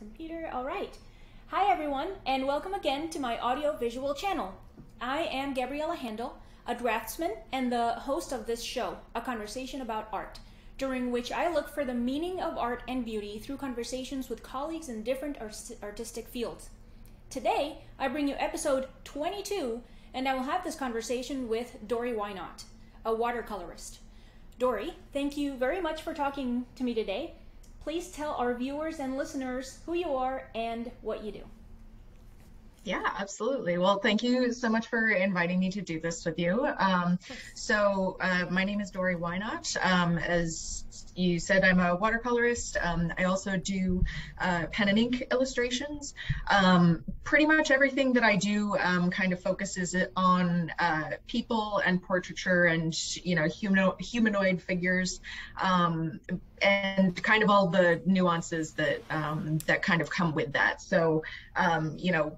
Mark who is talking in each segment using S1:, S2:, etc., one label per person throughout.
S1: computer. All right. Hi, everyone, and welcome again to my audio visual channel. I am Gabriela Handal, a draftsman and the host of this show, A Conversation About Art, during which I look for the meaning of art and beauty through conversations with colleagues in different artistic fields. Today, I bring you episode 22, and I will have this conversation with Dory Whynot, a watercolorist. Dory, thank you very much for talking to me today please tell our viewers and listeners who you are and what you do.
S2: Yeah, absolutely. Well, thank you so much for inviting me to do this with you. Um, so, uh, my name is Dory Whynot. Um, as you said, I'm a watercolorist. Um, I also do uh, pen and ink illustrations. Um, pretty much everything that I do um, kind of focuses on uh, people and portraiture and, you know, humano humanoid figures um, and kind of all the nuances that that kind of come with that. So, you know,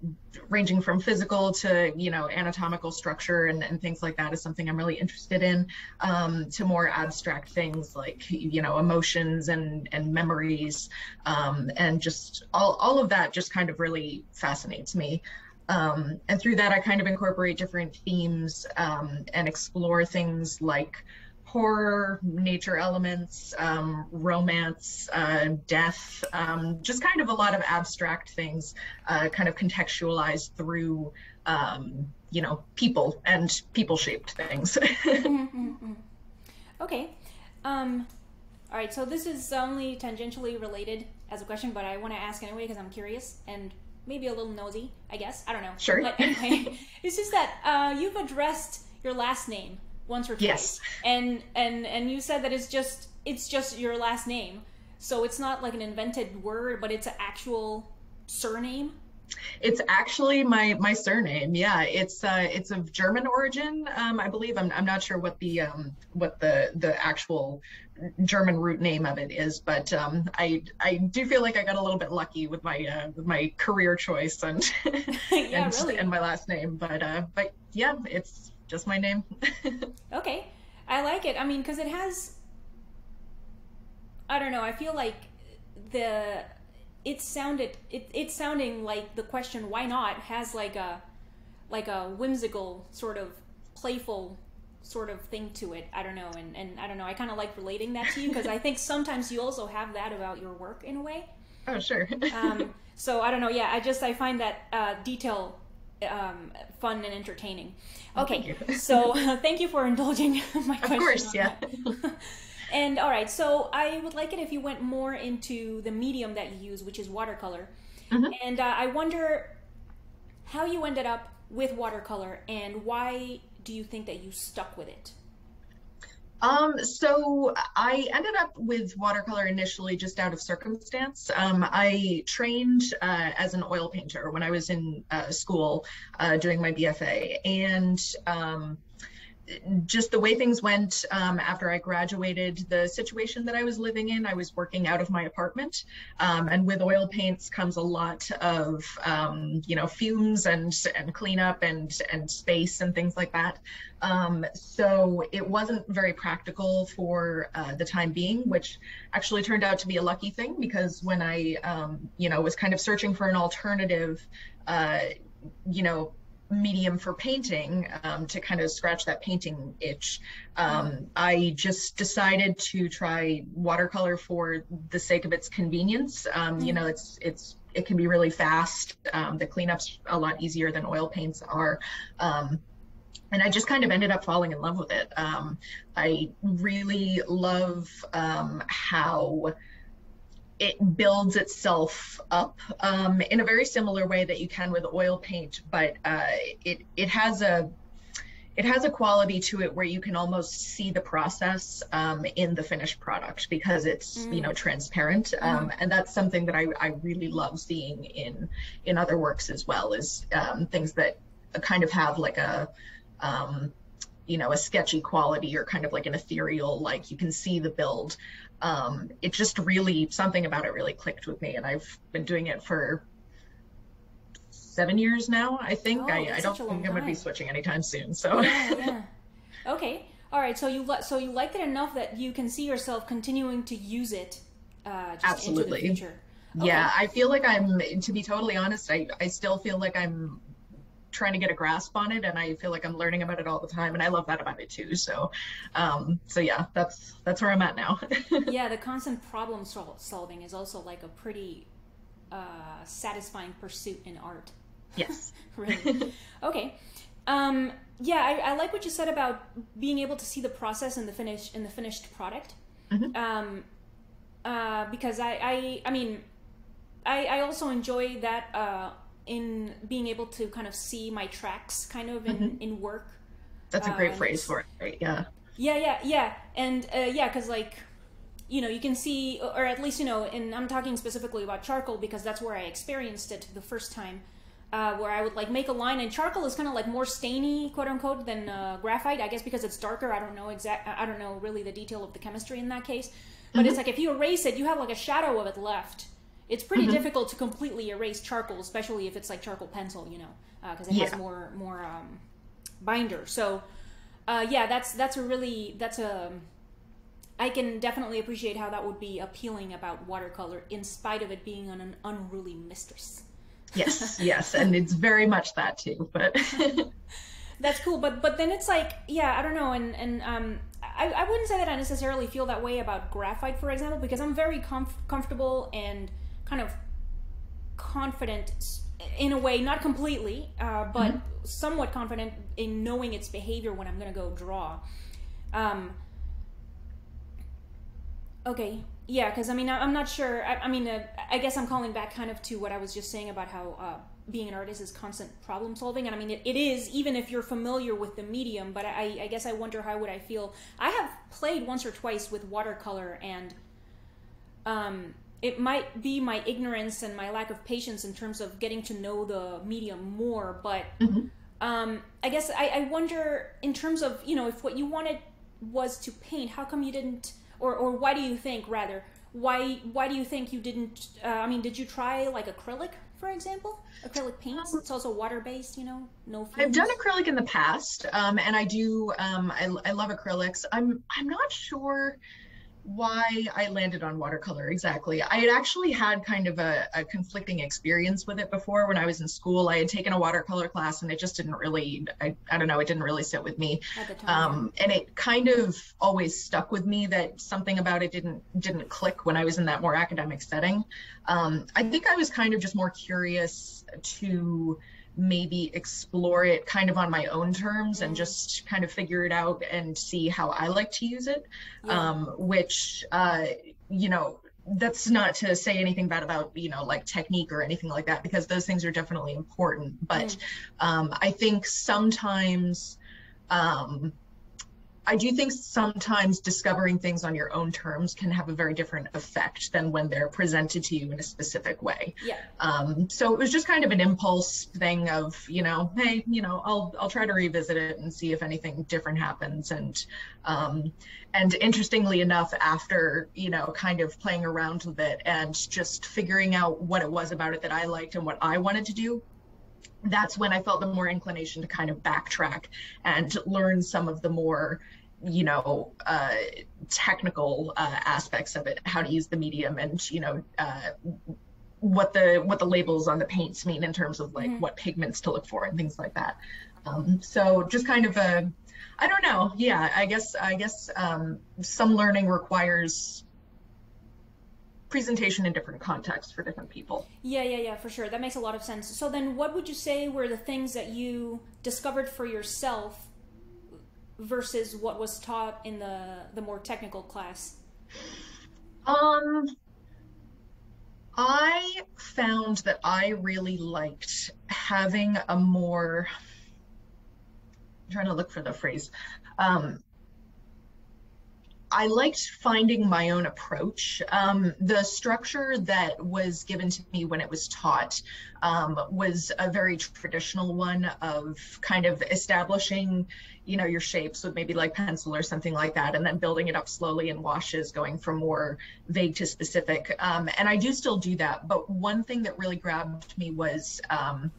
S2: ranging from physical to you know anatomical structure and, and things like that is something i'm really interested in um, to more abstract things like you know emotions and and memories um, and just all, all of that just kind of really fascinates me um, and through that i kind of incorporate different themes um, and explore things like horror, nature elements, um, romance, uh, death, um, just kind of a lot of abstract things, uh, kind of contextualized through, um, you know, people and people-shaped things. mm-hmm.
S1: Okay. Um, all right. So this is only tangentially related as a question, but I want to ask anyway because I'm curious and maybe a little nosy, I guess. I don't know.
S2: Sure.
S1: But anyway, it's just that uh, you've addressed your last name once or twice.
S2: Yes.
S1: And and and you said that it's just it's just your last name. So it's not like an invented word, but it's an actual surname.
S2: It's actually my my surname. Yeah, it's uh, it's of German origin, um, I believe. I'm I'm not sure what the um, what the the actual German root name of it is, but um, I I do feel like I got a little bit lucky with my uh, with my career choice and
S1: yeah,
S2: and,
S1: really.
S2: and my last name. But uh, but yeah, it's just my name.
S1: okay. I like it. I mean, because it has. I don't know. I feel like the it sounded it it's sounding like the question why not has like a like a whimsical sort of playful sort of thing to it. I don't know, and and I don't know. I kind of like relating that to you because I think sometimes you also have that about your work in a way.
S2: Oh sure.
S1: um, so I don't know. Yeah, I just I find that uh, detail um, fun and entertaining. Okay,
S2: thank
S1: so thank you for indulging my question.
S2: Of course, yeah.
S1: and all right, so I would like it if you went more into the medium that you use, which is watercolor. Mm-hmm. And uh, I wonder how you ended up with watercolor and why do you think that you stuck with it?
S2: Um, so I ended up with watercolor initially just out of circumstance. Um, I trained uh, as an oil painter when I was in uh, school uh, doing my BFA, and um, just the way things went um, after I graduated, the situation that I was living in, I was working out of my apartment. Um, and with oil paints comes a lot of, um, you know, fumes and, and cleanup and, and space and things like that. Um, so it wasn't very practical for uh, the time being, which actually turned out to be a lucky thing because when I, um, you know, was kind of searching for an alternative, uh, you know, medium for painting um, to kind of scratch that painting itch. Um, I just decided to try watercolor for the sake of its convenience. Um, you know, it's it's it can be really fast. Um, the cleanup's a lot easier than oil paints are. Um, and I just kind of ended up falling in love with it. Um, I really love how it builds itself up um, in a very similar way that you can with oil paint, but uh, it it has a it has a quality to it where you can almost see the process um, in the finished product because it's mm. you know transparent um, mm. and that's something that I, I really love seeing in in other works as well is um, things that kind of have like a um, you know a sketchy quality or kind of like an ethereal like you can see the build um, it just really something about it really clicked with me and i've been doing it for seven years now i think
S1: oh,
S2: i, I don't think i'm going to be switching anytime soon so
S1: yeah, yeah. okay all right so you so you liked it enough that you can see yourself continuing to use it uh, just
S2: Absolutely.
S1: into the future
S2: Okay. Yeah, I feel like I'm, to be totally honest, I, I still feel like I'm trying to get a grasp on it and I feel like I'm learning about it all the time and I love that about it too. So um so yeah, that's that's where I'm at now.
S1: yeah, the constant problem sol- solving is also like a pretty uh satisfying pursuit in art.
S2: Yes.
S1: really. Okay. Um yeah, I, I like what you said about being able to see the process in the finish in the finished product. Mm-hmm. Um uh because I I I mean I, I also enjoy that uh, in being able to kind of see my tracks kind of in, mm-hmm. in work.
S2: That's a great uh, phrase for it, right? Yeah.
S1: Yeah, yeah, yeah. And uh, yeah, because like, you know, you can see, or at least, you know, and I'm talking specifically about charcoal because that's where I experienced it the first time. Uh, where I would like make a line, and charcoal is kind of like more stainy, quote unquote, than uh, graphite. I guess because it's darker. I don't know exact. I don't know really the detail of the chemistry in that case. But mm-hmm. it's like if you erase it, you have like a shadow of it left it's pretty mm-hmm. difficult to completely erase charcoal, especially if it's like charcoal pencil, you know, because uh, it yeah. has more more um, binder. So uh, yeah, that's that's a really that's a I can definitely appreciate how that would be appealing about watercolor, in spite of it being an unruly mistress.
S2: yes, yes, and it's very much that too. But
S1: that's cool. But but then it's like, yeah, I don't know, and and um, I, I wouldn't say that I necessarily feel that way about graphite, for example, because I'm very comf- comfortable and kind of confident in a way, not completely, uh, but mm-hmm. somewhat confident in knowing its behavior when I'm going to go draw. Um, okay, yeah, because I mean, I'm not sure. I, I mean, uh, I guess I'm calling back kind of to what I was just saying about how uh, being an artist is constant problem solving, and I mean, it, it is even if you're familiar with the medium. But I, I guess I wonder how would I feel. I have played once or twice with watercolor and. Um, it might be my ignorance and my lack of patience in terms of getting to know the medium more but mm-hmm. um, i guess I, I, wonder in terms of you know if what you wanted was to paint how come you didn't or, or why do you think rather why why do you think you didn't uh, i mean did you try like acrylic for example acrylic paints it's also water based you know no
S2: fumes. i've done acrylic in the past um, and i do um, I, I love acrylics i'm i'm not sure why I landed on watercolor exactly. I had actually had kind of a, a, conflicting experience with it before when I was in school. I had taken a watercolor class and it just didn't really, I, I don't know, it didn't really sit with me. Um, and it kind of always stuck with me that something about it didn't didn't click when I was in that more academic setting. Um, I think I was kind of just more curious to maybe explore it kind of on my own terms and just kind of figure it out and see how I like to use it. Yeah. Um, which, uh, you know, that's not to say anything bad about you know like technique or anything like that because those things are definitely important but mm. um, i think sometimes um, I do think sometimes discovering things on your own terms can have a very different effect than when they're presented to you in a specific way.
S1: Yeah.
S2: Um, so it was just kind of an impulse thing of, you know, hey, you know, I'll I'll try to revisit it and see if anything different happens. And um, and interestingly enough, after you know, kind of playing around with it and just figuring out what it was about it that I liked and what I wanted to do, that's when I felt the more inclination to kind of backtrack and learn some of the more you know uh, technical uh, aspects of it how to use the medium and you know uh, what the what the labels on the paints mean in terms of like mm-hmm. what pigments to look for and things like that um, so just kind of a i don't know yeah i guess i guess um, some learning requires presentation in different contexts for different people.
S1: Yeah, yeah, yeah, for sure. That makes a lot of sense. So then what would you say were the things that you discovered for yourself versus what was taught in the the more technical class?
S2: Um I found that I really liked having a more I'm trying to look for the phrase. Um, I liked finding my own approach. Um, the structure that was given to me when it was taught um, was a very traditional one of kind of establishing, you know, your shapes with maybe like pencil or something like that, and then building it up slowly in washes, going from more vague to specific. Um, and I do still do that. But one thing that really grabbed me was um,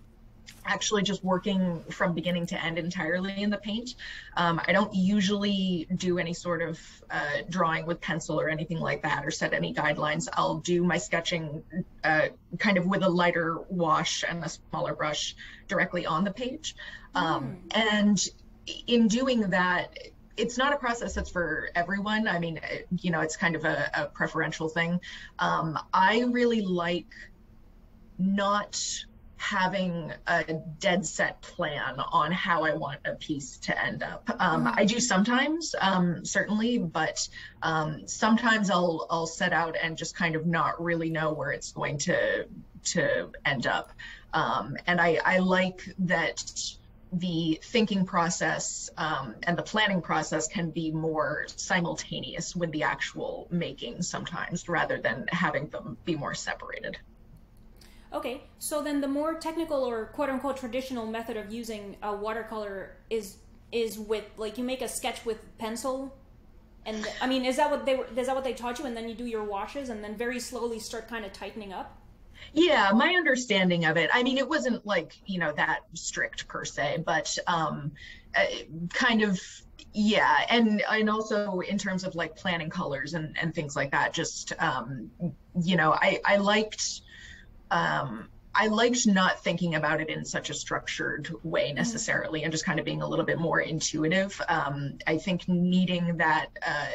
S2: actually just working from beginning to end entirely in the paint. Um, I don't usually do any sort of uh, drawing with pencil or anything like that or set any guidelines. I'll do my sketching uh, kind of with a lighter wash and a smaller brush directly on the page. Um, mm. And in doing that, it's not a process that's for everyone. I mean, you know, it's kind of a, a preferential thing. Um, I really like not having a dead set plan on how I want a piece to end up. Um, I do sometimes, um, certainly, but um, sometimes I'll I'll set out and just kind of not really know where it's going to to end up. Um, and I, I like that the thinking process um, and the planning process can be more simultaneous with the actual making sometimes rather than having them be more separated.
S1: Okay, so then the more technical or quote unquote traditional method of using a watercolor is is with like you make a sketch with pencil and I mean is that what they is that what they taught you and then you do your washes and then very slowly start kind of tightening up?
S2: Yeah, my understanding of it. I mean, it wasn't like you know that strict per se, but um, uh, kind of yeah, and and also in terms of like planning colors and and things like that. Just um, you know, I I liked um, I liked not thinking about it in such a structured way mm-hmm. necessarily, mm-hmm. and just kind of being a little bit more intuitive. Um, I think needing that uh,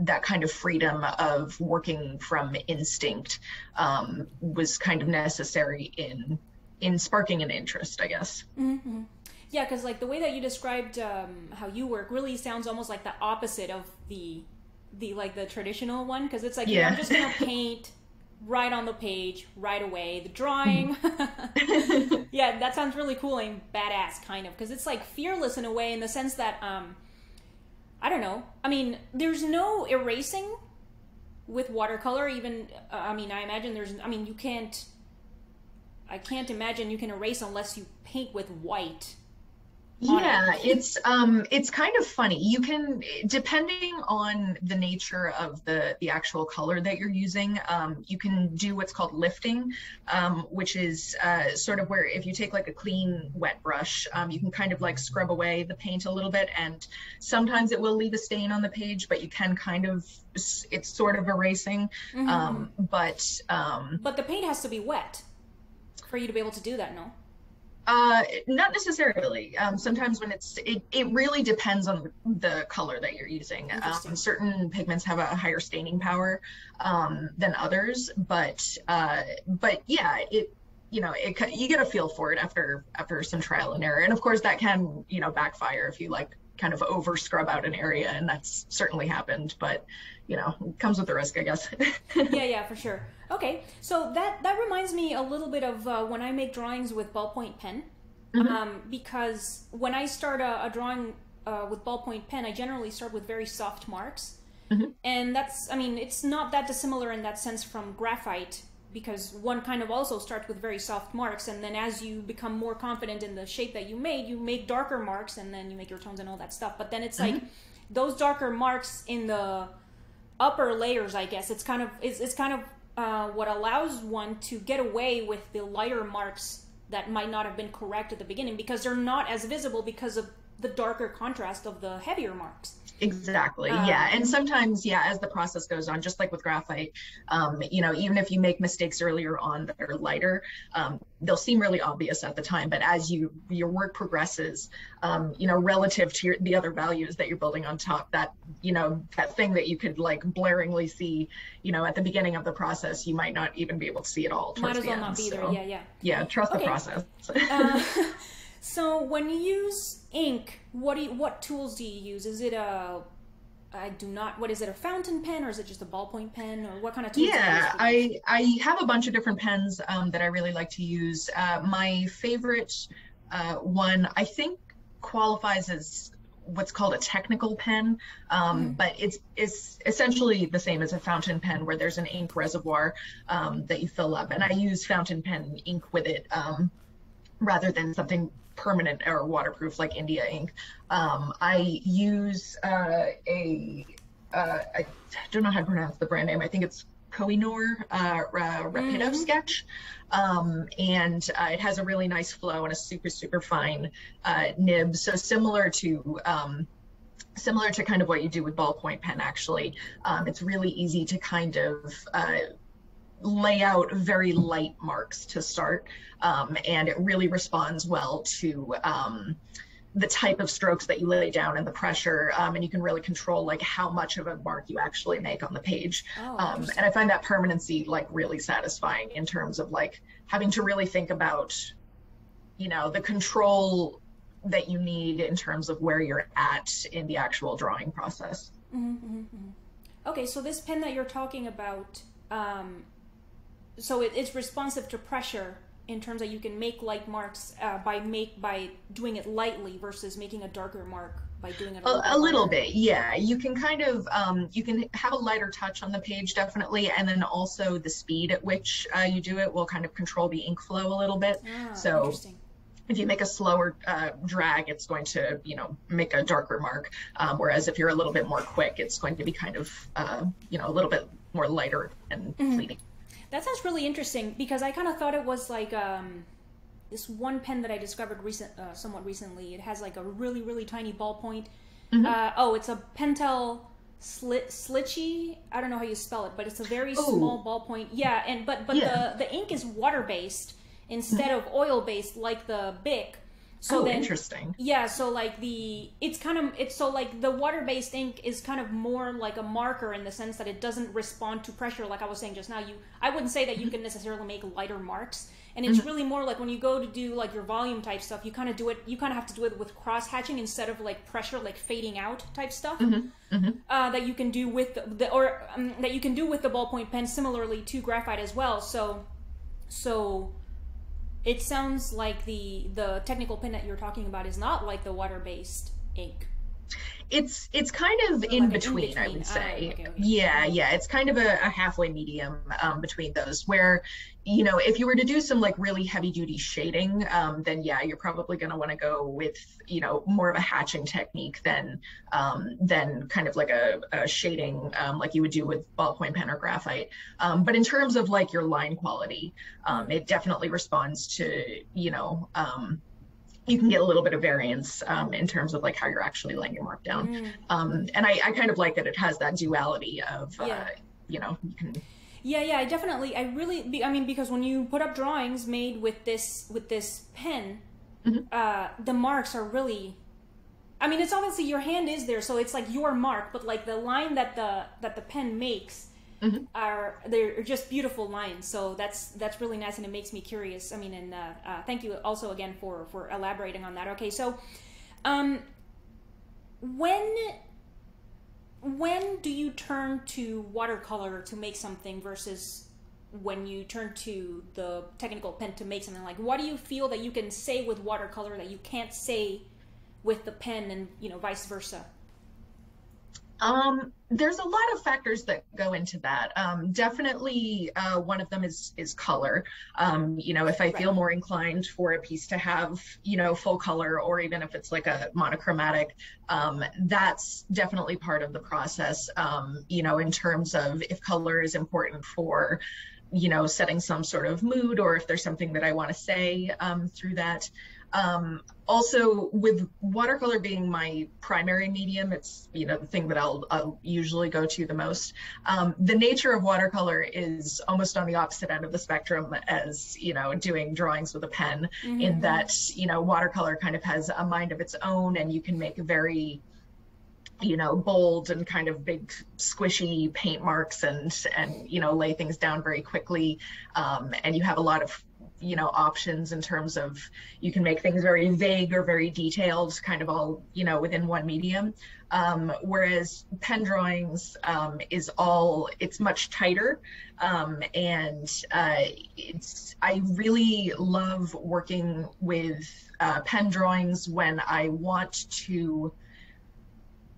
S2: that kind of freedom of working from instinct um, was kind of necessary in in sparking an interest, I guess.
S1: Mm-hmm. Yeah, because like the way that you described um, how you work really sounds almost like the opposite of the the like the traditional one because it's like yeah. I'm just gonna paint right on the page right away. The drawing, yeah, that sounds really cool and badass, kind of, because it's like fearless in a way, in the sense that, um, I don't know. I mean, there's no erasing with watercolor. Even, uh, I mean, I imagine there's. I mean, you can't. I can't imagine you can erase unless you paint with white
S2: yeah it's um it's kind of funny. You can depending on the nature of the the actual color that you're using um you can do what's called lifting um which is uh sort of where if you take like a clean wet brush um you can kind of like scrub away the paint a little bit and sometimes it will leave a stain on the page but you can kind of it's sort of erasing mm-hmm. um but um
S1: but the paint has to be wet for you to be able to do that no
S2: uh, not necessarily. Um, sometimes when it's, it, it really depends on the color that you're using. Um, certain pigments have a higher staining power um, than others, but uh, but yeah, it you know it you get a feel for it after after some trial and error, and of course that can you know backfire if you like kind of over scrub out an area, and that's certainly happened. But you know, comes with the risk, I guess.
S1: yeah, yeah, for sure. Okay, so that that reminds me a little bit of uh, when I make drawings with ballpoint pen, mm-hmm. um, because when I start a, a drawing uh, with ballpoint pen, I generally start with very soft marks, mm-hmm. and that's I mean it's not that dissimilar in that sense from graphite because one kind of also starts with very soft marks and then as you become more confident in the shape that you made you make darker marks and then you make your tones and all that stuff but then it's mm-hmm. like those darker marks in the upper layers i guess it's kind of it's, it's kind of uh, what allows one to get away with the lighter marks that might not have been correct at the beginning because they're not as visible because of the darker contrast of the heavier marks.
S2: Exactly. Um, yeah. And sometimes, yeah, as the process goes on, just like with graphite, um, you know, even if you make mistakes earlier on that are lighter, um, they'll seem really obvious at the time. But as you your work progresses, um, you know, relative to your, the other values that you're building on top, that you know, that thing that you could like blaringly see, you know, at the beginning of the process, you might not even be able to see it all.
S1: Might as well end. not be so, there. Yeah, yeah.
S2: Yeah. Trust okay. the process. uh,
S1: so when you use ink, what do you, what tools do you use? Is it a I do not. What is it? A fountain pen, or is it just a ballpoint pen, or what kind of tools?
S2: Yeah, I I have a bunch of different pens um, that I really like to use. Uh, my favorite uh, one, I think, qualifies as what's called a technical pen, um, mm. but it's it's essentially the same as a fountain pen, where there's an ink reservoir um, that you fill up, and I use fountain pen ink with it um, rather than something permanent or waterproof like India ink. Um, I use uh, a uh, I don't know how to pronounce the brand name. I think it's Koh-i-Noor uh, Rapido mm-hmm. sketch. Um, and uh, it has a really nice flow and a super, super fine uh, nib. So similar to um, similar to kind of what you do with ballpoint pen, actually. Um, it's really easy to kind of uh, lay out very light marks to start, um, and it really responds well to um, the type of strokes that you lay down and the pressure, um, and you can really control like how much of a mark you actually make on the page. Oh, um, and I find that permanency like really satisfying in terms of like having to really think about, you know, the control that you need in terms of where you're at in the actual drawing process. Mm-hmm, mm-hmm.
S1: Okay, so this pen that you're talking about, um, so it, it's responsive to pressure in terms that you can make light marks uh, by make by doing it lightly versus making a darker mark by doing it
S2: a, a, a little bit yeah you can kind of um, you can have a lighter touch on the page definitely and then also the speed at which uh, you do it will kind of control the ink flow a little bit ah, so if you make a slower uh, drag, it's going to, you know, make a darker mark. Um, whereas if you're a little bit more quick, it's going to be kind of, uh, you know, a little bit more lighter and mm-hmm. fleeting.
S1: That sounds really interesting because I kind of thought it was like um, this one pen that I discovered recent, uh, somewhat recently. It has like a really, really tiny ballpoint. Mm-hmm. Uh, oh, it's a Pentel Slit Slicci. I don't know how you spell it, but it's a very Ooh. small ballpoint. Yeah, and but but yeah. the the ink is water based instead of oil based like the Bic.
S2: So oh, then, interesting.
S1: Yeah, so like the it's kind of it's so like the water based ink is kind of more like a marker in the sense that it doesn't respond to pressure. Like I was saying just now, you I wouldn't say that you can necessarily make lighter marks, and it's mm-hmm. really more like when you go to do like your volume type stuff, you kind of do it. You kind of have to do it with cross hatching instead of like pressure, like fading out type stuff mm-hmm. Mm-hmm. Uh, that you can do with the, the or um, that you can do with the ballpoint pen. Similarly to graphite as well. So so it sounds like the the technical pen that you're talking about is not like the water based ink
S2: it's it's kind of in, like between, in, between, I would ah, say. okay, okay. Yeah, yeah, it's kind of a, a halfway medium um, between those. Where, you know, if you were to do some like really heavy duty shading, um, then yeah, you're probably going to want to go with you know more of a hatching technique than um, than kind of like a, a shading um, like you would do with ballpoint pen or graphite. Um, but in terms of like your line quality, um, it definitely responds to you know you can get a little bit of variance um, in terms of like how you're actually laying your mark down. Mm. Um, and I, I, kind of like that it has that duality of, uh, you know, you can.
S1: Yeah, yeah, I definitely, I really, I mean, because when you put up drawings made with this, with this pen, mm-hmm. uh, the marks are really, I mean, it's obviously your hand is there, so it's like your mark, but like the line that the, that the pen makes, mm-hmm. are they're just beautiful lines. So that's that's really nice, and it makes me curious. I mean, and uh, uh, thank you also again for for elaborating on that. Okay, so um, when when do you turn to watercolor to make something versus when you turn to the technical pen to make something? Like what do you feel that you can say with watercolor that you can't say with the pen and you know vice versa
S2: um, there's a lot of factors that go into that. Um, definitely, uh, one of them is is color. Um, you know, if I feel more inclined for a piece to have, you know, full color, or even if it's like a monochromatic, um, that's definitely part of the process. Um, you know, in terms of if color is important for you know setting some sort of mood or if there's something that i want to say um, through that um, also, with watercolor being my primary medium, it's you know the thing that I'll, I'll usually go to the most. Um, the nature of watercolor is almost on the opposite end of the spectrum as you know doing drawings with a pen. Mm-hmm. In that you know watercolor kind of has a mind of its own, and you can make very you know bold and kind of big squishy paint marks and and you know lay things down very quickly um, and you have a lot of you know options in terms of you can make things very vague or very detailed kind of all you know within one medium. Um, whereas pen drawings um, is all it's much tighter. Um, and uh, it's i really love working with uh, pen drawings when i want to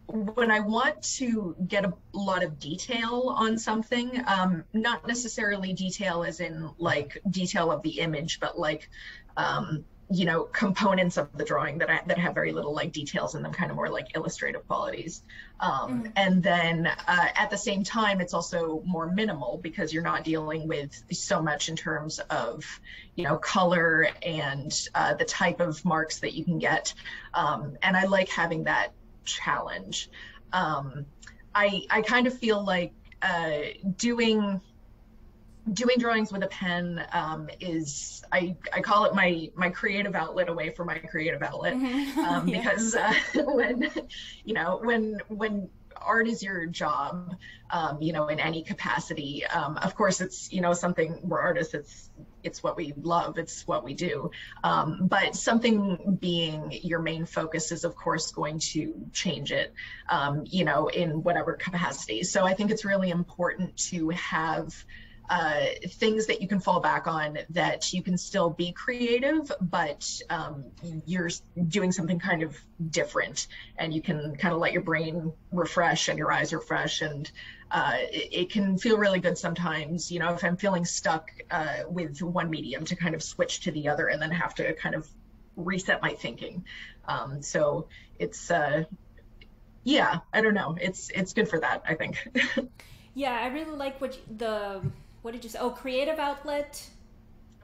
S2: when I want to get a lot of detail on something, um, not necessarily detail as in like detail of the image, but like um, you know components of the drawing that I, that have very little like details in them kind of more like illustrative qualities um, mm. and then uh, at the same time it's also more minimal because you're not dealing with so much in terms of you know color and uh, the type of marks that you can get um, and i like having that challenge um, i i kind of feel like uh, doing doing drawings with a pen um, is I, I call it my my creative outlet away from my creative outlet mm-hmm. um, yeah. because uh, when you know when when art is your job um, you know in any capacity um, of course it's you know something we're artists it's it's what we love it's what we do um, but something being your main focus is of course going to change it um, you know in whatever capacity so i think it's really important to have uh, things that you can fall back on that you can still be creative, but um, you're doing something kind of different and you can kind of let your brain refresh and your eyes refresh. And uh, it, it, can feel really good sometimes, you know, if I'm feeling stuck uh, with one medium to kind of switch to the other and then have to kind of reset my thinking. Um, so it's, uh, yeah, I don't know. It's, it's good for that, I think.
S1: yeah, I really like what you, the what did you say? Oh, creative outlet.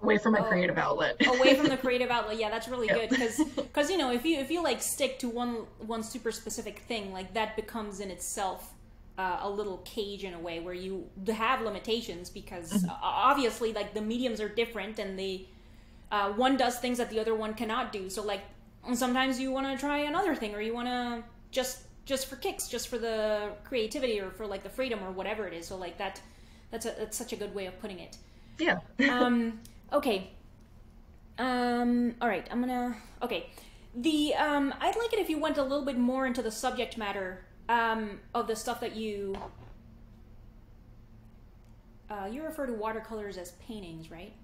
S2: Away from a oh, creative outlet.
S1: away from the creative outlet. Yeah, that's really good because because you know if you if you like stick to one one super specific thing like that becomes in itself uh, a little cage in a way where you have limitations because mm-hmm. obviously like the mediums are different and the uh, one does things that the other one cannot do. So like sometimes you want to try another thing or you want to just just for kicks, just for the creativity or for like the freedom or whatever it is. So like that that's a that's such a good way of putting it.
S2: Yeah.
S1: um. Okay. Um. All right. I'm gonna. Okay. The um. I'd like it if you went a little bit more into the subject matter um of the stuff that you. Uh, you refer to watercolors as paintings, right?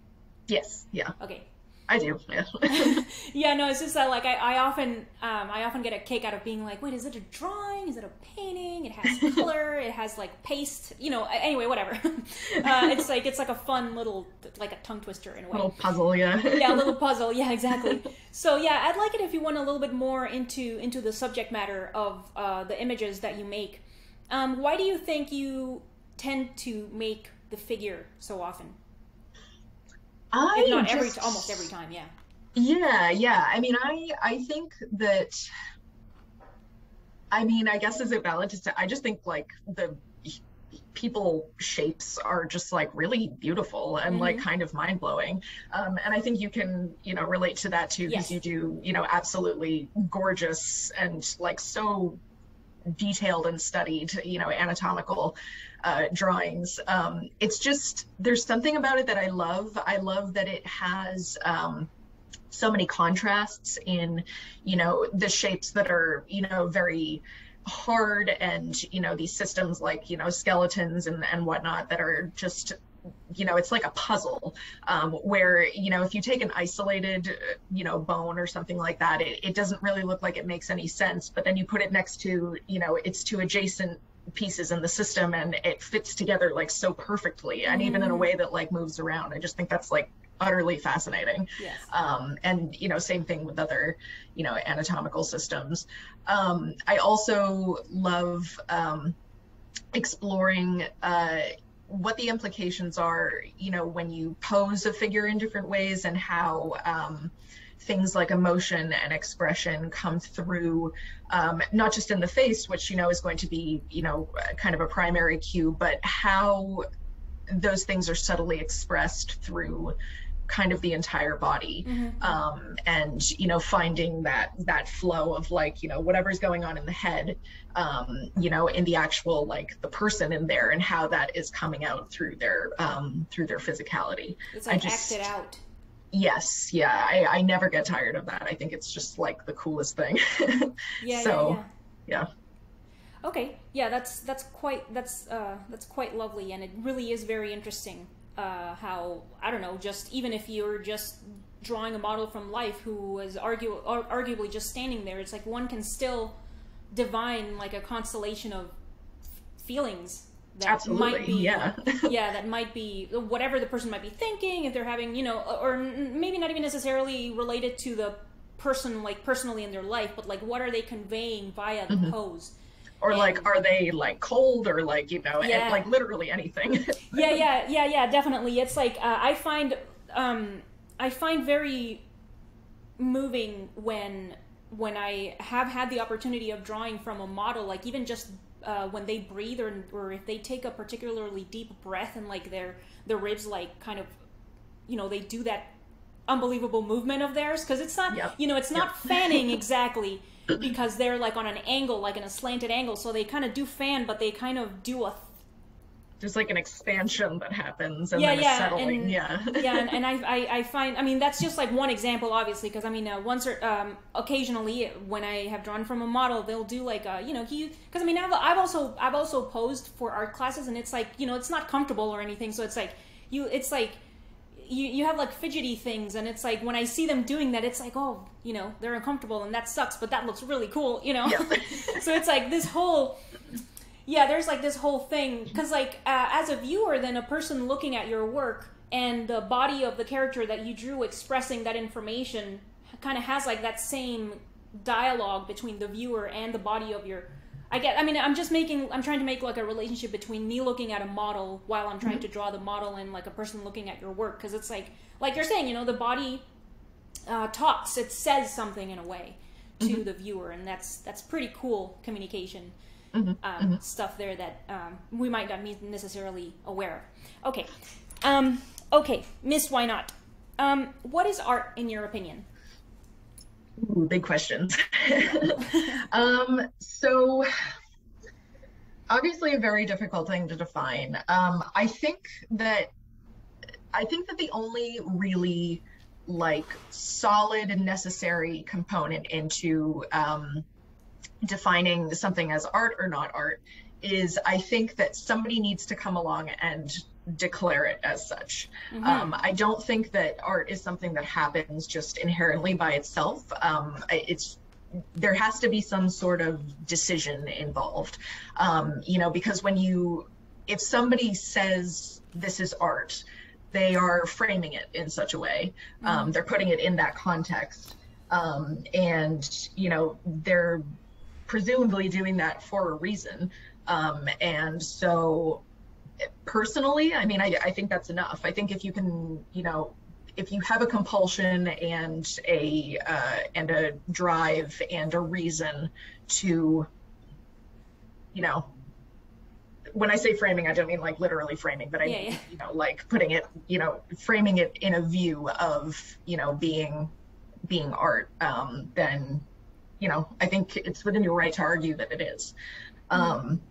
S2: Yes. Yeah.
S1: Okay.
S2: I do. Yeah.
S1: yeah. No, it's just that like I, I often um, I often get a kick out of being like, wait, is it a drawing? Is it a painting? It has color. it has like paste. You know. Anyway, whatever. uh, it's like it's like a fun little like a tongue twister in a way.
S2: Little puzzle, yeah.
S1: yeah, a little puzzle. Yeah, exactly. So yeah, I'd like it if you went a little bit more into into the subject matter of uh, the images that you make. Um, why do you think you tend to make the figure so often?
S2: I
S1: if not just, every almost every time, yeah.
S2: Yeah, yeah. I mean, I I think that. I mean, I guess is it valid to say? I just think like the people shapes are just like really beautiful and mm-hmm. like kind of mind blowing. Um, and I think you can, you know, relate to that too because yes. you do, you know, absolutely gorgeous and like so detailed and studied, you know, anatomical uh, drawings. Um, it's just there's something about it that I love. I love that it has. Um, so many contrasts in you know the shapes that are you know very hard and you know these systems like you know skeletons and and whatnot that are just you know it's like a puzzle um, where you know if you take an isolated you know bone or something like that it, it doesn't really look like it makes any sense but then you put it next to you know it's two adjacent pieces in the system and it fits together like so perfectly and mm. even in a mm. way that like moves around i just think that's like utterly fascinating
S1: yes.
S2: um, and you know same thing with other you know anatomical systems um, i also love um, exploring uh, what the implications are you know when you pose a figure in different ways and how um, things like emotion and expression come through um, not just in the face which you know is going to be you know kind of a primary cue but how those things are subtly expressed through kind of the entire body. Mm-hmm. um, and you know finding that that flow of like you know whatever's going on in the head um, you know in the actual like the person in there and how that is coming out through their um, through their physicality.
S1: It's like I just, acted out.
S2: Yes. Yeah. I, I never get tired of that. I think it's just like the coolest thing.
S1: Yeah
S2: so
S1: yeah, yeah. okay. Yeah that's that's quite that's uh that's quite lovely and it really is very interesting uh how i don't know just even if you're just drawing a model from life who was argue arguably just standing there it's like one can still divine like a constellation of feelings that
S2: Absolutely,
S1: might be
S2: yeah.
S1: yeah that might be whatever the person might be thinking if they're having you know or maybe not even necessarily related to the person like personally in their life but like what are they conveying via the
S2: Mhm.
S1: pose
S2: or like are they like cold or like you know
S1: Yeah.
S2: like literally anything
S1: yeah yeah yeah yeah definitely it's like uh, i find um i find very moving when when i have had the opportunity of drawing from a model like even just uh, when they breathe or, or if they take a particularly deep breath and like their their ribs like kind of you know they do that unbelievable movement of theirs because it's not
S2: Yep.
S1: you know it's not fanning exactly because they're like on an angle like in a slanted angle so they kind of do fan but they kind of do a
S2: there's like an expansion that happens and
S1: Yeah,
S2: then
S1: yeah,
S2: a settling
S1: and-
S2: yeah.
S1: yeah, and, and I, I, I find, I mean, that's just like one example, obviously, because I mean, uh, once or um, occasionally when I have drawn from a model, they'll do like, uh, you know, he, because I mean, I've, I've also, I've also posed for art classes, and it's like, you know, it's not comfortable or anything, so it's like, you, it's like, you, you have like fidgety things, and it's like when I see them doing that, it's like, oh, you know, they're uncomfortable, and that sucks, but that looks really cool, you know.
S2: Yeah.
S1: so it's like this whole yeah there's like this whole thing because like uh, as a viewer then a person looking at your work and the body of the character that you drew expressing that information kind of has like that same dialogue between the viewer and the body of your i get i mean i'm just making i'm trying to make like a relationship between me looking at a model while i'm trying to draw the model and like a person looking at your work. Because it's like like you're saying you know the body uh, talks. It says something in a way to the viewer and that's that's pretty cool communication um, stuff there that um, we might not be necessarily aware of. Okay. Um, okay. Miss Whynot um, what is art in your opinion
S2: Ooh, big questions. Um so obviously a very difficult thing to define. Um i think that i think that the only really like solid and necessary component into um defining something as art or not art is I think that somebody needs to come along and declare it as such. Um, I don't think that art is something that happens just inherently by itself. Um, it's there has to be some sort of decision involved, um, you know, because when you if somebody says this is art, they are framing it in such a way. Um, they're putting it in that context, um, and you know they're presumably doing that for a reason. Um, and so, personally, I mean, I, I think that's enough. I think if you can, you know, if you have a compulsion and a uh, and a drive and a reason to, you know, when I say framing, I don't mean like literally framing, but I
S1: Yeah,
S2: mean,
S1: yeah.
S2: you know, like putting it, you know, framing it in a view of, you know, being being art, um, then, you know, I think it's within your right to argue that it is. Um,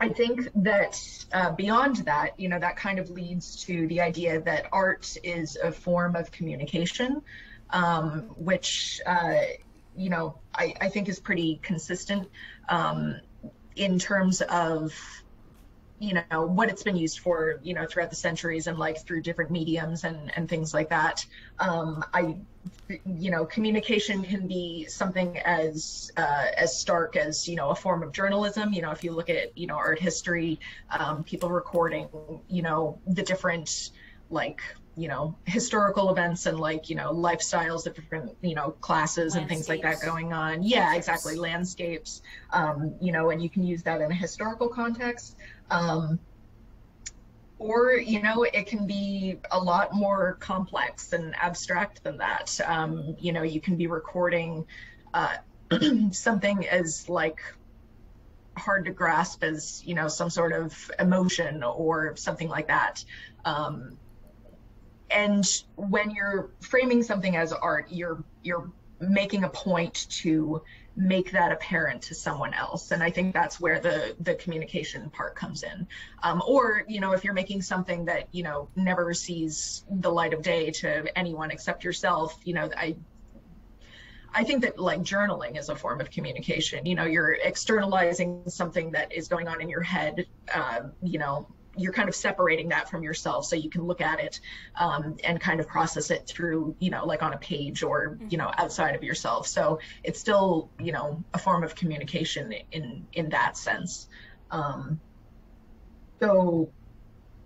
S2: I think that uh, beyond that, you know, that kind of leads to the idea that art is a form of communication, um, which, uh, you know, I, I think is pretty consistent um, in terms of, you know, what it's been used for, you know, throughout the centuries and like through different mediums and, and things like that. Um, I, you know, communication can be something as uh, as stark as you know a form of journalism. You know, if you look at you know art history, um, people recording, you know, the different like you know historical events and like you know lifestyles of different you know classes and things like that going on. Yeah, exactly, landscapes. Um, you know, and you can use that in a historical context. Um, or you know it can be a lot more complex and abstract than that um, you know you can be recording uh, something as like hard to grasp as you know some sort of emotion or something like that um, and when you're framing something as art you're you're making a point to make that apparent to someone else and i think that's where the the communication part comes in um, or you know if you're making something that you know never sees the light of day to anyone except yourself you know i I think that like journaling is a form of communication. You know, you're externalizing something that is going on in your head. Uh, you know, you're kind of separating that from yourself so you can look at it um, and kind of process it through, you know, like on a page or you know outside of yourself. So it's still, you know, a form of communication in in that sense. Um, so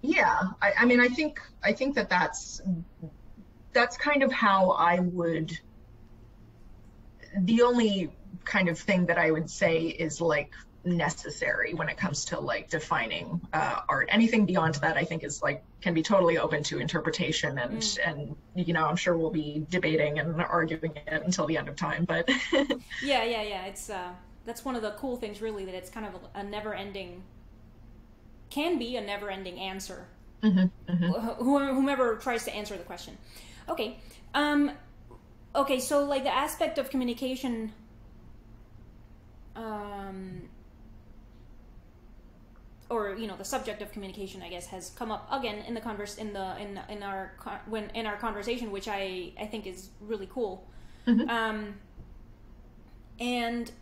S2: yeah I, I mean i think i think that that's that's kind of how i would the only kind of thing that i would say is like necessary when it comes to like defining uh, art anything beyond that i think is like can be totally open to interpretation and mm. and you know i'm sure we'll be debating and arguing it until the end of time but
S1: yeah yeah yeah it's uh that's one of the cool things really that it's kind of a, a never ending can be a never ending answer mm-hmm, mm-hmm. whomever tries to answer the question okay um okay so like the aspect of communication um or you know the subject of communication i guess has come up again in the converse in the in in our when in our conversation which i i think is really cool mm-hmm. um and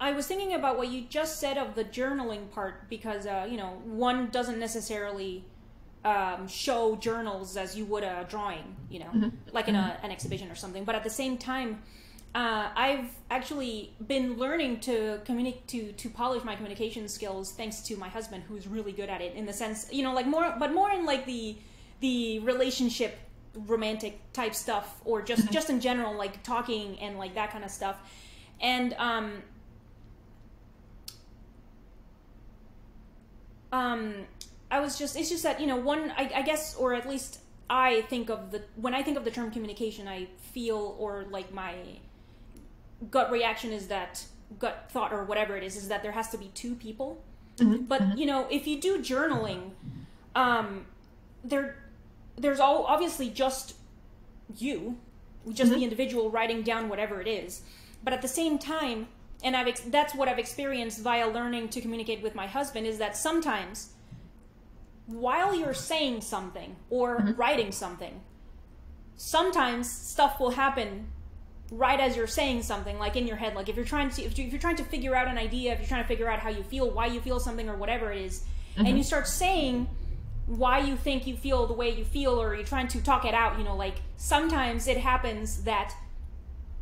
S1: i was thinking about what you just said of the journaling part because uh you know one doesn't necessarily um, show journals as you would a drawing you know mm-hmm. like in a, mm-hmm. an exhibition or something but at the same time uh, I've actually been learning to communicate to to polish my communication skills thanks to my husband, who's really good at it. In the sense, you know, like more, but more in like the the relationship romantic type stuff, or just mm-hmm. just in general, like talking and like that kind of stuff. And um, um, I was just it's just that you know one I, I guess or at least I think of the when I think of the term communication, I feel or like my gut reaction is that gut thought or whatever it is is that there has to be two people mm-hmm. but mm-hmm. you know if you do journaling um there there's all obviously just you just mm-hmm. the individual writing down whatever it is but at the same time and i've ex- that's what i've experienced via learning to communicate with my husband is that sometimes while you're saying something or mm-hmm. writing something sometimes stuff will happen right as you're saying something like in your head like if you're trying to if, you, are trying to figure out an idea if you're trying to figure out how you feel why you feel something or whatever it is, mm-hmm. and you start saying why you think you feel the way you feel or you're trying to talk it out you know like sometimes it happens that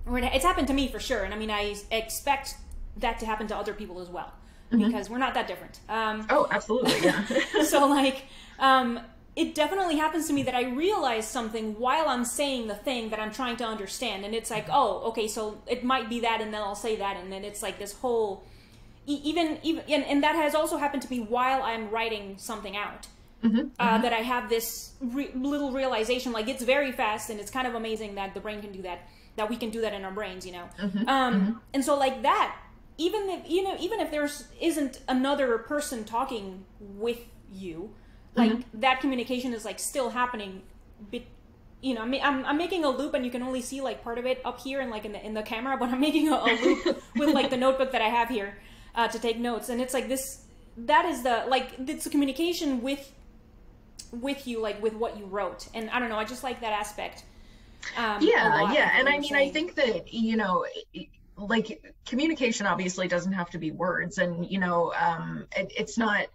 S1: or it's happened to me for sure and i mean i expect that to happen to other people as well mm-hmm. because we're not that different um,
S2: oh absolutely yeah
S1: so like um, it definitely happens to me that I realize something while I'm saying the thing that I'm trying to understand. And it's like, oh, okay, so it might be that, and then I'll say that. And then it's like this whole, even, even, and, and that has also happened to me while I'm writing something out. Mm-hmm, uh, mm-hmm. That I have this re- little realization, like it's very fast, and it's kind of amazing that the brain can do that, that we can do that in our brains, you know. Mm-hmm, um, mm-hmm. and so, like that, even if you know, even if there's isn't another person talking with you, like mm-hmm. that communication is like still happening you know I'm, I'm making a loop and you can only see like part of it up here and like in the in the camera but i'm making a, a loop with like the notebook that i have here uh, to take notes and it's like this that is the like it's a communication with with you like with what you wrote and i don't know i just like that aspect
S2: um, yeah yeah and i mean saying. i think that you know like communication obviously doesn't have to be words and you know um it, it's not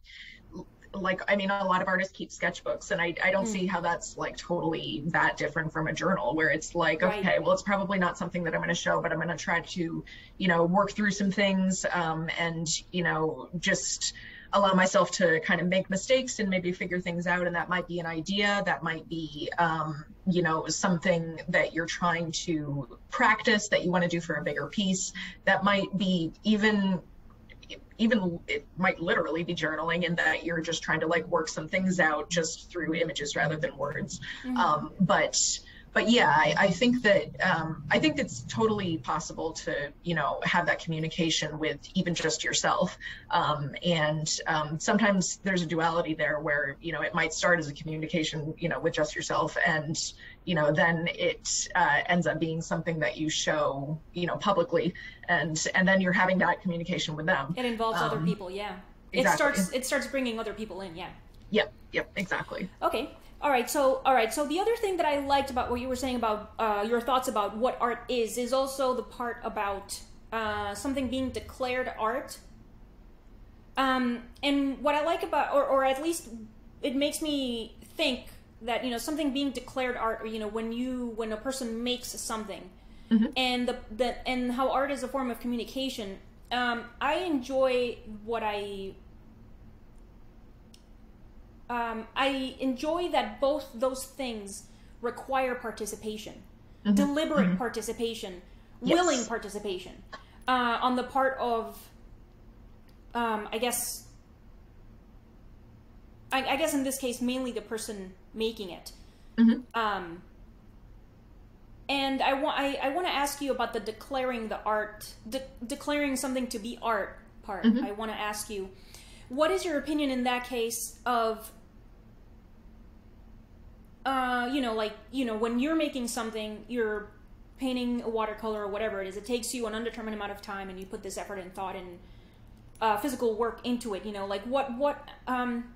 S2: like i mean a lot of artists keep sketchbooks and i, I don't mm. see how that's like totally that different from a journal where it's like right. okay well it's probably not something that i'm going to show but i'm going to try to you know work through some things um, and you know just allow myself to kind of make mistakes and maybe figure things out and that might be an idea that might be um, you know something that you're trying to practice that you want to do for a bigger piece that might be even even it might literally be journaling in that you're just trying to like work some things out just through images rather than words. Mm-hmm. um, but but yeah I, I think that um, i think it's totally possible to you know have that communication with even just yourself. Um, and um, sometimes there's a duality there where you know it might start as a communication you know with just yourself and you know, then it uh, ends up being something that you show, you know, publicly, and and then you're having that communication with them.
S1: It involves um, other people, yeah. Exactly. It starts it starts bringing other people in, yeah.
S2: Yep, yep, exactly.
S1: Okay. All right, so all right, so the other thing that I liked about what you were saying about uh, your thoughts about what art is is also the part about uh, something being declared art. Um, and what I like about, or or at least it makes me think that you know something being declared art or you know when you when a person makes something mm-hmm. and the, the and how art is a form of communication. Um, i enjoy what i um, I enjoy that both those things require participation, deliberate participation, willing participation. Uh, on the part of, um, I guess, I, I guess in this case, mainly the person making it.
S2: Mhm.
S1: Um, and I want I, I want to ask you about the declaring the art, de- declaring something to be art part. I want to ask you, what is your opinion in that case of, uh, you know, like you know, when you're making something, you're painting a watercolor or whatever it is. It takes you an undetermined amount of time, and you put this effort and thought and uh, physical work into it. You know, like what what um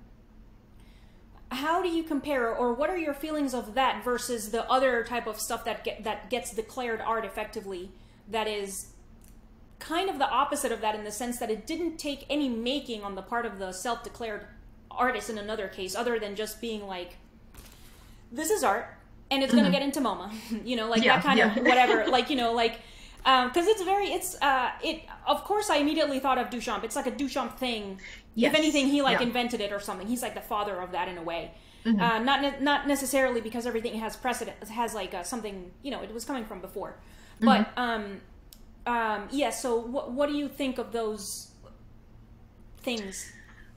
S1: how do you compare or what are your feelings of that versus the other type of stuff that get, that gets declared art effectively that is kind of the opposite of that in the sense that it didn't take any making on the part of the self-declared artist in another case other than just being like this is art and it's going to mm-hmm. get into MoMA you know like
S2: Yeah,
S1: that kind of whatever. Like you know like because it's very it's uh it of course I immediately thought of Duchamp. It's like a Duchamp thing.
S2: Yes,
S1: if anything he like
S2: yeah.
S1: invented it or something. He's like the father of that in a way.
S2: Mm-hmm.
S1: uh, not ne- not necessarily because everything has precedent has like uh, something you know it was coming from before. But
S2: Mm-hmm.
S1: um um yeah so what what do you think of those things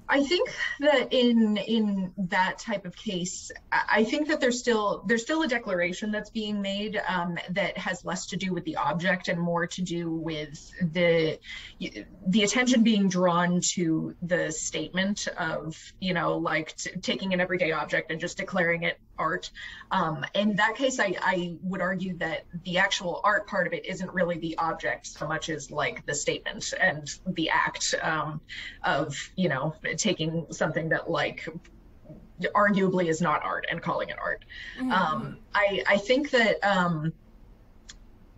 S2: I think that in in that type of case, I think that there's still there's still a declaration that's being made um, that has less to do with the object and more to do with the the attention being drawn to the statement of you know like taking an everyday object and just declaring it art. Um, in that case, I, I would argue that the actual art part of it isn't really the object so much as like the statement and the act um, of you know taking something that like arguably is not art and calling it art. Um, I I think that. Um,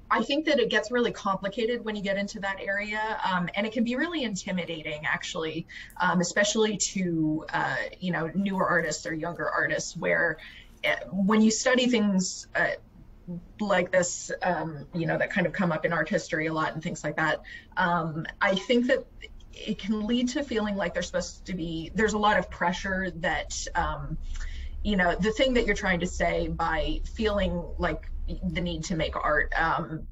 S2: I think that it gets really complicated when you get into that area, um, and it can be really intimidating, actually, um, especially to uh, you know newer artists or younger artists, where when you study things uh, like this, um, you know, that kind of come up in art history a lot and things like that, um, I think that it can lead to feeling like there's supposed to be there's a lot of pressure that um, you know the thing that you're trying to say by feeling like the need to make art um,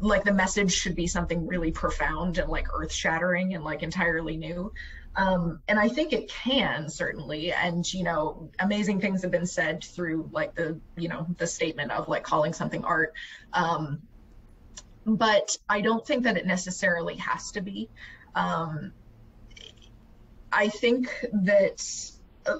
S2: like the message should be something really profound and like earth shattering and like entirely new. Um, and i think it can certainly. And you know amazing things have been said through like the you know the statement of like calling something art. Um, but i don't think that it necessarily has to be. Um, i think that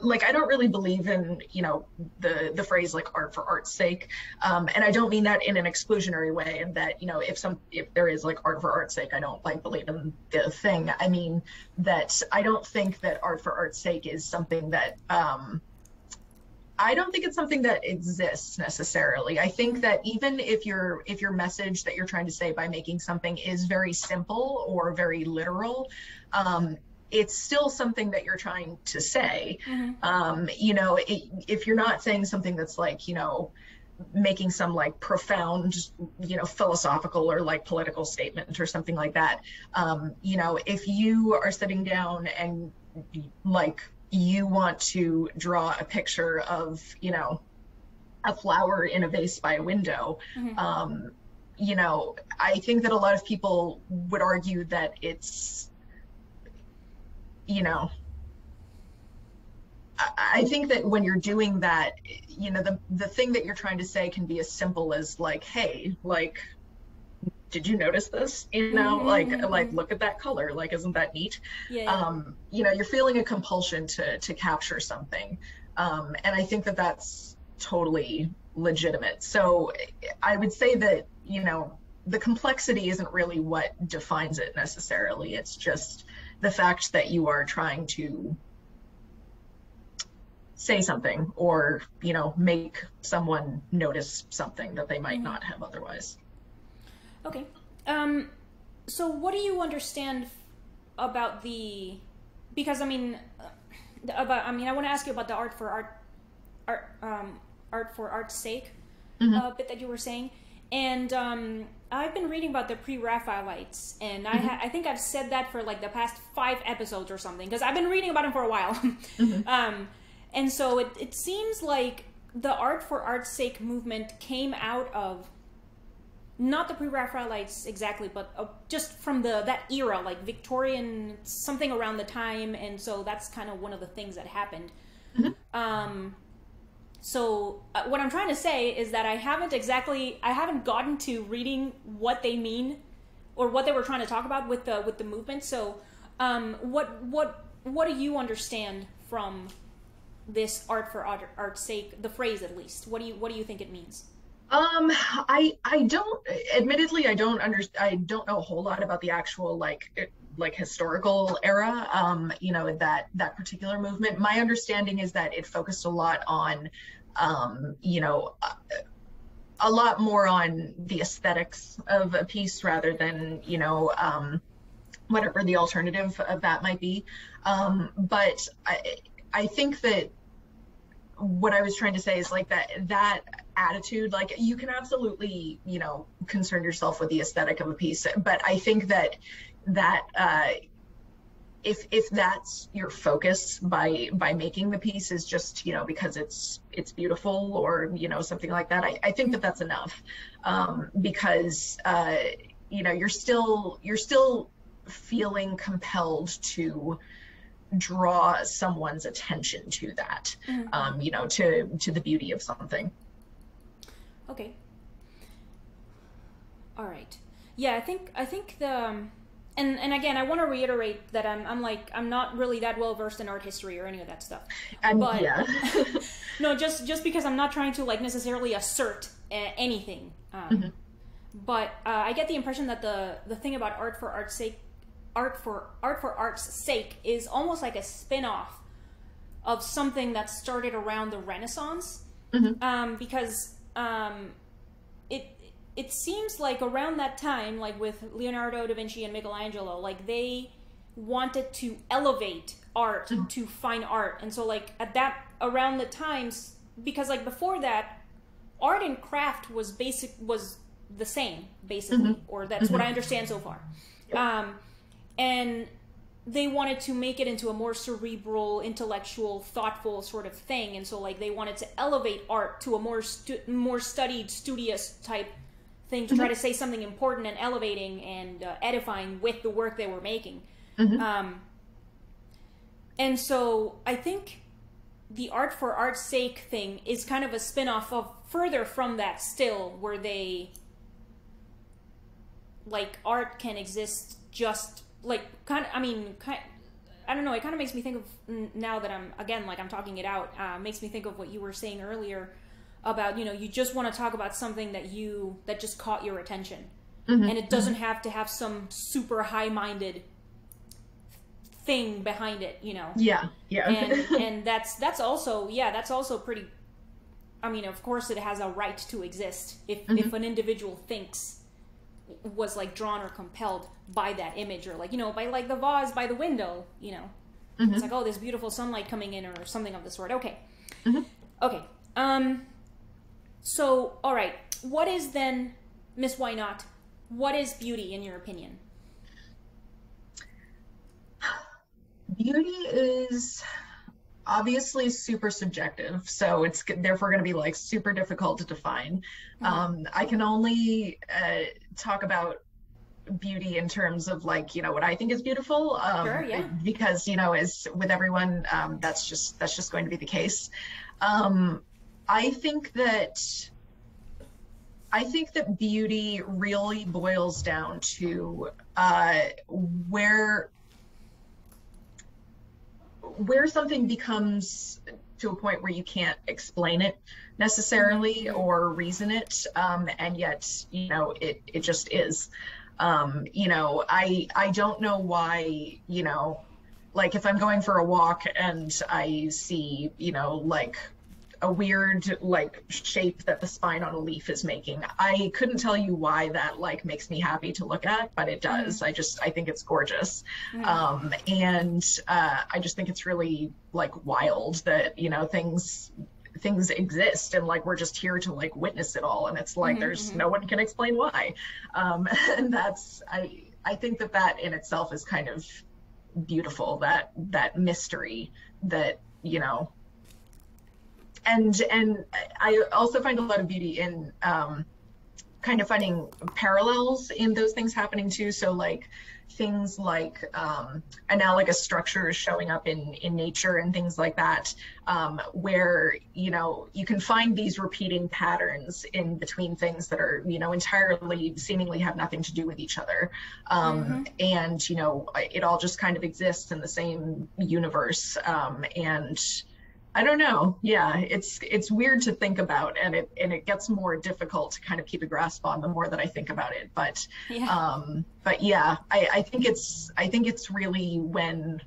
S2: like I don't really believe in you know the the phrase like art for art's sake, um, and I don't mean that in an exclusionary way. And that you know if some if there is like art for art's sake, I don't like believe in the thing. I mean that I don't think that art for art's sake is something that um, I don't think it's something that exists necessarily. I think that even if your if your message that you're trying to say by making something is very simple or very literal, um, it's still something that you're trying to say. Um, you know, it, if you're not saying something that's like, you know, making some like profound, you know, philosophical or like political statement or something like that, um, you know, if you are sitting down and like you want to draw a picture of, you know, a flower in a vase by a window, um, you know, I think that a lot of people would argue that it's you know I- think that when you're doing that, you know, the the thing that you're trying to say can be as simple as like, hey, like, did you notice this? You know, like like look at that color. Like, isn't that neat?
S1: yeah, yeah.
S2: Um, you know, you're feeling a compulsion to to capture something, um, and I think that that's totally legitimate. So I would say that you know the complexity isn't really what defines it necessarily. It's just the fact that you are trying to say something or you know make someone notice something that they might not have otherwise
S1: Okay. Um, so what do you understand about the? Because I mean, uh, about I mean, I want to ask you about the art for art, art, um, art for art's sake, uh, bit that you were saying, and um, I've been reading about the pre-Raphaelites, and I ha- I think I've said that for like the past five episodes or something because I've been reading about them for a while. um, and so it, it seems like the art for art's sake movement came out of not the pre-Raphaelites exactly, but uh, just from the that era, like Victorian, something around the time, and so that's kind of one of the things that happened. Mm-hmm. Um, so uh, what I'm trying to say is that I haven't exactly, I haven't gotten to reading what they mean or what they were trying to talk about with the with the movement. So, um, what what what do you understand from this art for art, art's sake? The phrase, at least. What do you what do you think it means?
S2: Um, I I don't. Admittedly, I don't under. I don't know a whole lot about the actual like like historical era. Um, you know that that particular movement. My understanding is that it focused a lot on, um, you know. A lot more on the aesthetics of a piece rather than you know um, whatever the alternative of that might be. Um, but I, I think that what I was trying to say is like that that attitude, like you can absolutely you know concern yourself with the aesthetic of a piece, but I think that that uh, if if that's your focus by by making the piece is just you know because it's it's beautiful or you know something like that i, I think that that's enough. Um, because uh, you know you're still you're still feeling compelled to draw someone's attention to that mm-hmm. um, you know to to the beauty of something.
S1: Okay. All right. Yeah i think i think the um and and again, I want to reiterate that I'm I'm like I'm not really that well versed in art history or any of that stuff.
S2: And but yeah.
S1: no, just just because I'm not trying to like necessarily assert uh, anything. Um, mm-hmm. But uh, I get the impression that the the thing about art for art's sake, art for art for art's sake, is almost like a spin-off of something that started around the Renaissance. Mm-hmm. Um, because um, it seems like around that time, like with Leonardo da Vinci and Michelangelo, like they wanted to elevate art mm-hmm. to fine art. And so like at that around the times because like before that art and craft was basic was the same basically mm-hmm. or that's mm-hmm. what I understand so far. Um and they wanted to make it into a more cerebral, intellectual, thoughtful sort of thing, and so like they wanted to elevate art to a more stu- more studied, studious type thing to try mm-hmm. to say something important and elevating and uh, edifying with the work they were making. Mm-hmm. Um, and so I think the art for art's sake thing is kind of a spin-off of further from that still where they like art can exist just like kind of i mean kind i don't know it kind of makes me think of now that i'm again like i'm talking it out uh, makes me think of what you were saying earlier about you know you just want to talk about something that you that just caught your attention mm-hmm. and it doesn't mm-hmm. have to have some super high-minded thing behind it you know
S2: yeah yeah
S1: and and that's that's also yeah that's also pretty i mean of course it has a right to exist if mm-hmm. if an individual thinks was like drawn or compelled by that image or like you know by like the vase by the window you know mm-hmm. it's like oh there's beautiful sunlight coming in or something of the sort okay mm-hmm. okay um so, all right, what is then, Miss Whynot? What is beauty in your opinion?
S2: Beauty is obviously super subjective, so it's therefore going to be like super difficult to define. Mm-hmm. Um, I can only uh, talk about beauty in terms of like you know what I think is beautiful um,
S1: sure, yeah.
S2: because you know as with everyone um, that's just that's just going to be the case. I think that I think that beauty really boils down to uh, where where something becomes to a point where you can't explain it necessarily mm-hmm. or reason it, um, and yet you know it it just is. Um, you know, I I don't know why you know like if I'm going for a walk and I see, you know, like a weird like shape that the spine on a leaf is making. I couldn't tell you why that like makes me happy to look at, but it does. Mm. I just I think it's gorgeous, mm. um, and uh, I just think it's really like wild that you know things things exist and like we're just here to like witness it all and it's like mm-hmm, there's mm-hmm. no one can explain why um and that's i i think that that in itself is kind of beautiful that that mystery that you know and and I also find a lot of beauty in um, kind of finding parallels in those things happening too. So like things like um, analogous structures showing up in in nature and things like that, um, where you know you can find these repeating patterns in between things that are you know entirely seemingly have nothing to do with each other, um, mm-hmm. and you know it all just kind of exists in the same universe, um, and I don't know. Yeah, it's it's weird to think about, and it and it gets more difficult to kind of keep a grasp on the more that I think about it. But yeah. um, but yeah, I, I think it's I think it's really when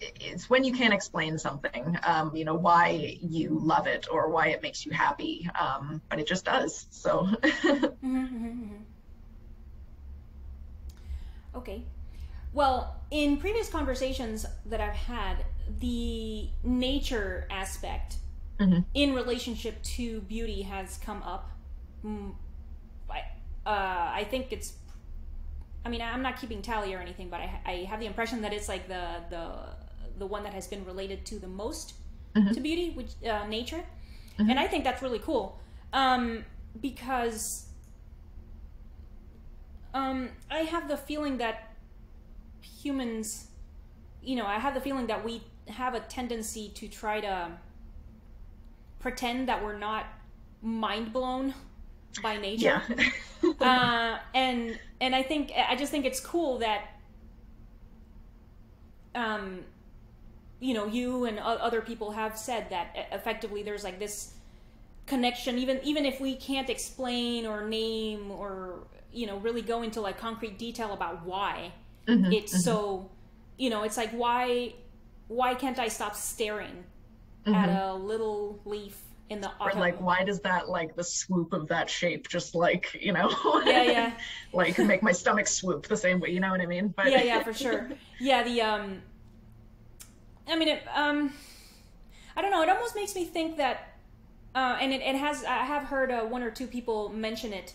S2: it's when you can't explain something, um, you know, why you love it or why it makes you happy, um, but it just does. So. mm-hmm, mm-hmm, mm-hmm.
S1: Okay. Well, in previous conversations that I've had, the nature aspect mm-hmm. in relationship to beauty has come up. Mm, I, uh, I think it's. I mean, I'm not keeping tally or anything, but I, I have the impression that it's like the the the one that has been related to the most mm-hmm. to beauty, which uh, nature, mm-hmm. and I think that's really cool um, because um, I have the feeling that humans, you know, I have the feeling that we have a tendency to try to pretend that we're not mind blown by nature. Yeah. uh, and and I think I just think it's cool that um you know you and other people have said that effectively there's like this connection even even if we can't explain or name or you know really go into like concrete detail about why mm-hmm, it's mm-hmm. so you know it's like why why can't I stop staring mm-hmm. at a little leaf in the autumn?
S2: Or like, why does that like the swoop of that shape just like you know?
S1: Yeah, yeah.
S2: like make my stomach swoop the same way. You know what I mean?
S1: But yeah, yeah, for sure. Yeah, the um. I mean, it um. I don't know. It almost makes me think that, uh, and it, it has. I have heard uh, one or two people mention it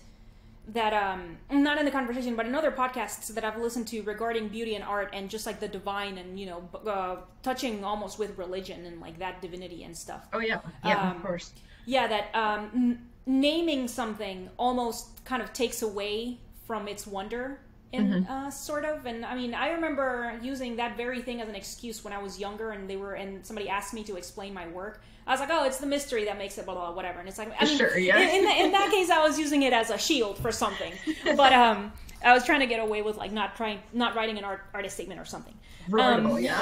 S1: that um not in the conversation but in other podcasts that i've listened to regarding beauty and art and just like the divine and you know uh, touching almost with religion and like that divinity and stuff.
S2: Oh yeah. Yeah um, of course.
S1: yeah that um n- naming something almost kind of takes away from its wonder in mm-hmm. uh, sort of and i mean i remember using that very thing as an excuse when i was younger and they were and somebody asked me to explain my work I was like, oh, it's the mystery that makes it blah blah, whatever. And it's like, I mean, sure, yeah. in, in, in, that case, I was using it as a shield for something, but um, I was trying to get away with like not trying, not writing an art artist statement or something.
S2: um, yeah.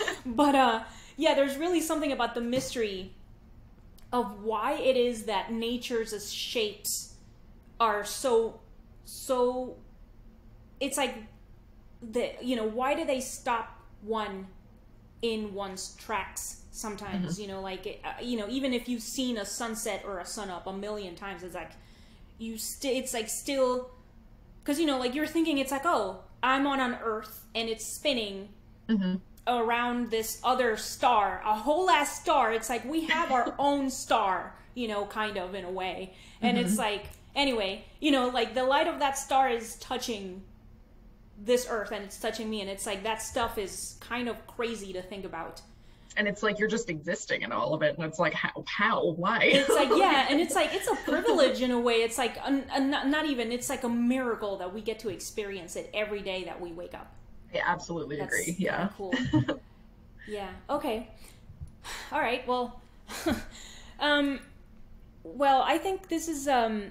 S1: but uh, yeah, there's really something about the mystery of why it is that nature's shapes are so so. It's like the you know why do they stop one in one's tracks sometimes mm-hmm. you know like uh, you know even if you've seen a sunset or a sun up a million times it's like you still it's like still because you know like you're thinking it's like oh i'm on an earth and it's spinning mm-hmm. around this other star a whole ass star it's like we have our own star you know kind of in a way and mm-hmm. it's like anyway you know like the light of that star is touching this earth and it's touching me and it's like that stuff is kind of crazy to think about.
S2: And it's like you're just existing in all of it and it's like how how why?
S1: It's like yeah and it's like it's a privilege in a way. It's like a, a, not even it's like a miracle that we get to experience it every day that we wake up.
S2: I absolutely That's agree yeah.
S1: cool. Yeah okay. All right well um well i think this is um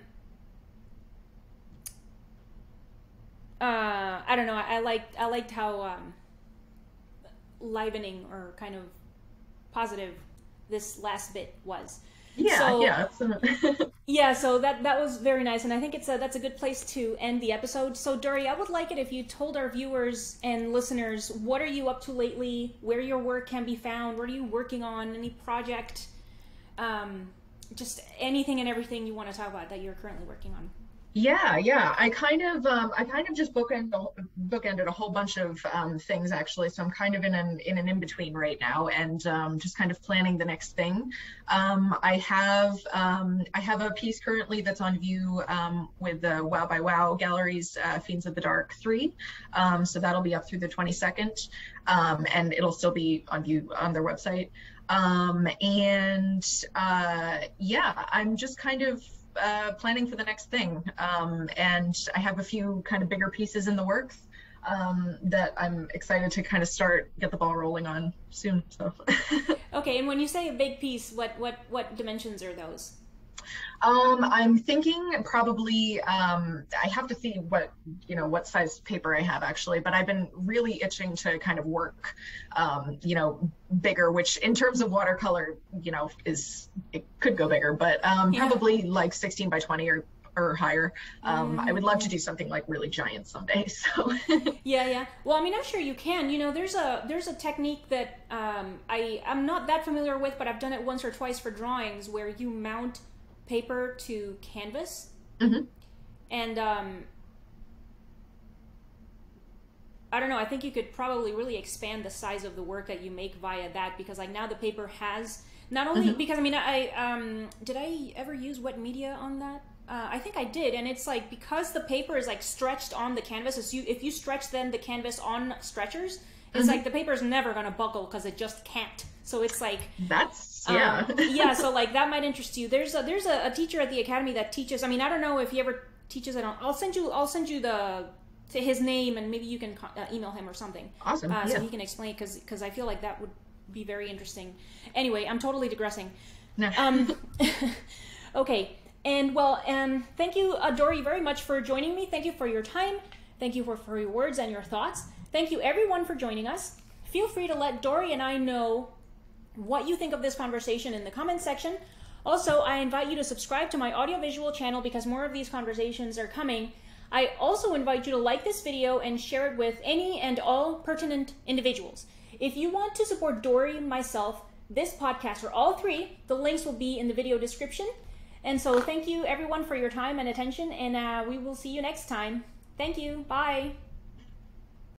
S1: uh i don't know i, I liked i liked how um livening or kind of positive this last bit was.
S2: Yeah, so, yeah,
S1: yeah. So that that was very nice, and I think it's a that's a good place to end the episode. So, Dory, I would like it if you told our viewers and listeners what are you up to lately, where your work can be found, what are you working on, any project, um, just anything and everything you want to talk about that you're currently working on.
S2: Yeah, yeah. I kind of, um, I kind of just bookend, bookended a whole bunch of um, things actually. So I'm kind of in an in an in between right now, and um, just kind of planning the next thing. Um, I have, um, I have a piece currently that's on view um, with the Wow by Wow Galleries, uh, Fiends of the Dark three. so that'll be up through the 22nd, and it'll still be on view on their website. and uh, yeah, I'm just kind of uh, planning for the next thing. Um, and I have a few kind of bigger pieces in the works um, that I'm excited to kind of start get the ball rolling on soon. So.
S1: okay, and when you say a big piece, what what what dimensions are those?
S2: Um, I'm thinking probably um, I have to see what you know what size paper I have actually, but I've been really itching to kind of work, um, you know, bigger. Which in terms of watercolor, you know, is it could go bigger, but um, yeah. probably like 16 by 20 or or higher. Um. I would love to mm-hmm. do something like really giant someday. So
S1: yeah, yeah. Well, I mean, I'm sure you can. You know, there's a there's a technique that um, I I'm not that familiar with, but I've done it once or twice for drawings where you mount paper to canvas. Mm-hmm. And um, I don't know. I think you could probably really expand the size of the work that you make via that because like now the paper has not only mm-hmm. because I mean I um, did I ever use wet media on that? Uh, I think I did, and it's like because the paper is like stretched on the canvas. If you if you stretch then the canvas on stretchers, it's mm-hmm. like the paper is never gonna buckle because it just can't. So it's like
S2: that's yeah
S1: um, yeah. So like that might interest you. There's a there's a, a, teacher at the academy that teaches. I mean, I don't know if he ever teaches I don't. I'll send you I'll send you the to his name and maybe you can uh, email him or something.
S2: Awesome. Uh,
S1: yeah. So he can explain because because I feel like that would be very interesting. Anyway, I'm totally digressing. No. Um, okay. And well, and thank you, uh, Dory, very much for joining me. Thank you for your time. Thank you for, for your words and your thoughts. Thank you, everyone, for joining us. Feel free to let Dory and I know what you think of this conversation in the comments section. Also, I invite you to subscribe to my audiovisual channel because more of these conversations are coming. I also invite you to like this video and share it with any and all pertinent individuals. If you want to support Dory, myself, this podcast, or all three, the links will be in the video description. And so, thank you everyone for your time and attention, and uh, we will see you next time. Thank you. Bye.